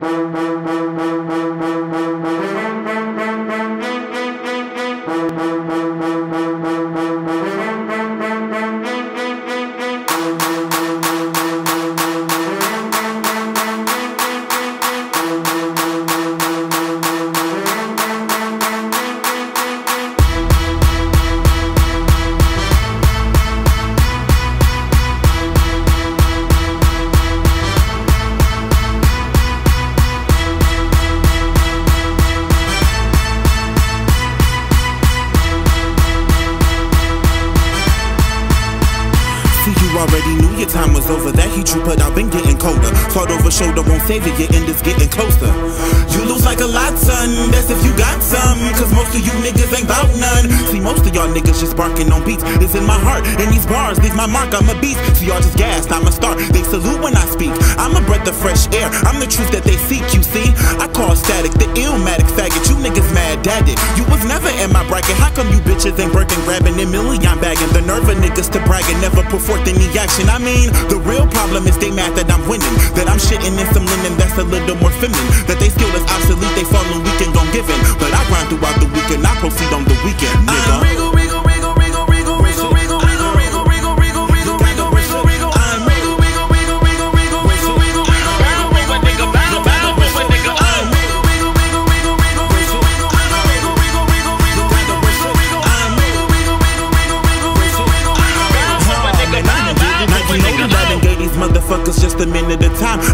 Música your time was over. That heat you put out been getting colder. Thought over shoulder won't save it, your end is getting closer. You lose like a lot, son. That's if you got some. Cause most of you niggas ain't bout none. See, most of y'all niggas just barking on beats. It's in my heart, and these bars leave my mark. I'm a beast. So y'all just gassed, I'm a star. They salute when I speak. I'm a breath of fresh air. I'm the truth that they seek, you see. I call static the illmatic faggot. You niggas mad it. You was never in my bracket. How come you bitches ain't working, grabbing a million bagging? The nerve of niggas to brag and never put forth any action. I mean, the real problem is they mad that I'm winning. That I'm shitting in some linen that's a little more feminine. That they skill is obsolete, they falling weak and gon' give in. But I grind throughout the weekend, I proceed on the weekend, nigga.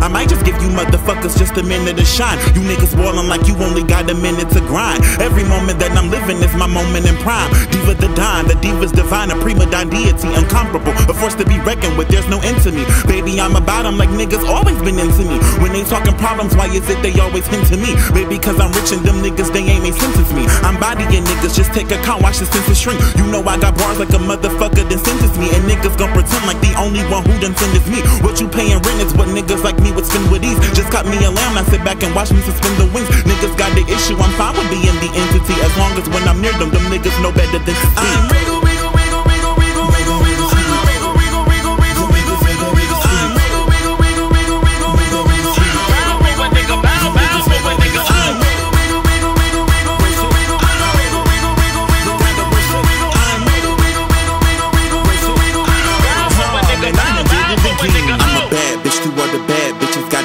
I might just you motherfuckers just a minute to shine. You niggas ballin' like you only got a minute to grind. Every moment that I'm living is my moment in prime. Diva the dime, the diva's divine, a prima donna deity, incomparable, a force to be reckoned with. There's no end to me, baby. I'm about 'em like niggas always been into me. When they talking problems, why is it they always hint to me? Baby, cause I'm rich and them niggas they ain't made sentence me. I'm bodying niggas, just take a count, watch the senses shrink. You know I got bars like a motherfucker then sentence me, and niggas gon' pretend like the only one who done sentence me. What you paying rent is what niggas like me would spend with Just cut me a lamb, I sit back and watch me suspend the wings. Niggas got the issue, I'm fine with being the entity as long as when I'm near them, them niggas know better than to speak.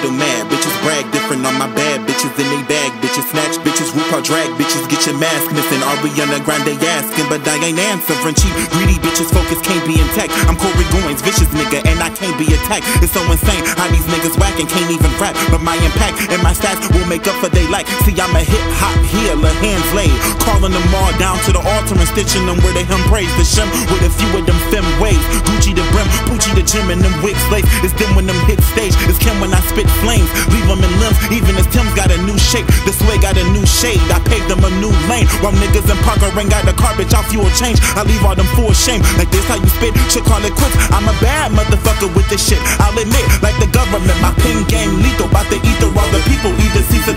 Do mad, bitches brag different on my bad bitches in they bag. Bitches snatch bitches, RuPaul drag bitches. Get your mask missing. Ariana Grande asking, but I ain't answering. Cheap greedy bitches focus can't be intact. I'm Corey Goines, vicious nigga, and I can't be attacked. It's so insane how these niggas whack and can't even rap. But my impact and my stats will make up for they like. See, I'm a hip hop healer, hands laid. Calling them all down to the altar and stitching them where they him praise. The shim with a few of them fem waves. Gucci the brim, Poochie the gym, and them wigs lace. It's them when them hit stage. It's Kim when I spit flames. Leave them in limbs, even as Tim's got a new shape. This way got a new shade. I paved them a new lane. While niggas in Parker ain't got the garbage, I fuel change. I leave all them full shame. Like this, how you spit, should call it quits. I'm a bad motherfucker with this shit. I'll admit, like the government, my pen game lethal. About to ether all the people, either cease to